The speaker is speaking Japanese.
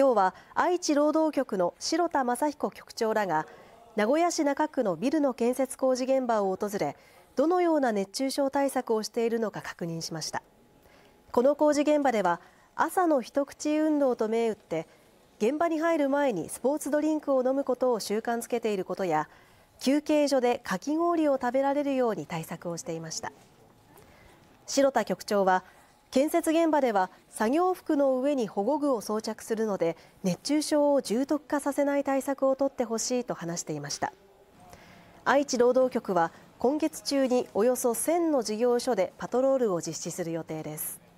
今日は愛知労働局の白田正彦局長らが名古屋市中区のビルの建設工事現場を訪れどのような熱中症対策をしているのか確認しました。この工事現場では朝の一口運動と銘打って現場に入る前にスポーツドリンクを飲むことを習慣づけていることや休憩所でかき氷を食べられるように対策をしていました。白田局長は建設現場では作業服の上に保護具を装着するので熱中症を重篤化させない対策を取ってほしいと話していました。愛知労働局は今月中におよそ1000の事業所でパトロールを実施する予定です。